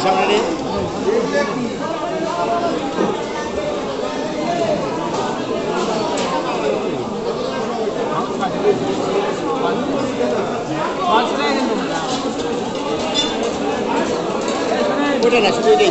সামনে নিয়ে। ওটা না শুধু এটাই